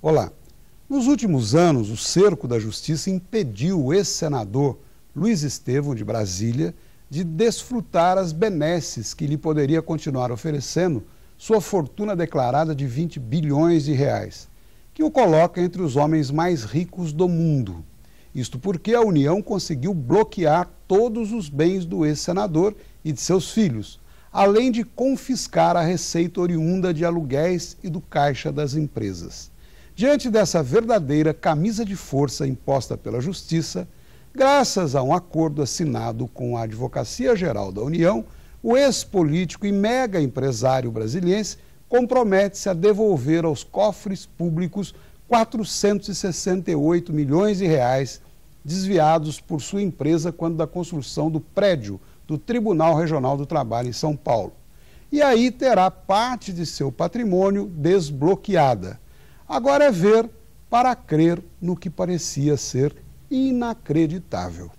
Olá. Nos últimos anos, o cerco da justiça impediu o ex-senador Luiz Estevão, de Brasília, de desfrutar as benesses que lhe poderia continuar oferecendo sua fortuna declarada de 20 bilhões de reais, que o coloca entre os homens mais ricos do mundo. Isto porque a União conseguiu bloquear todos os bens do ex-senador e de seus filhos, além de confiscar a receita oriunda de aluguéis e do caixa das empresas. Diante dessa verdadeira camisa de força imposta pela Justiça, graças a um acordo assinado com a Advocacia Geral da União, o ex-político e mega empresário brasiliense compromete-se a devolver aos cofres públicos 468 milhões de reais desviados por sua empresa quando da construção do prédio do Tribunal Regional do Trabalho em São Paulo. E aí terá parte de seu patrimônio desbloqueada. Agora é ver para crer no que parecia ser inacreditável.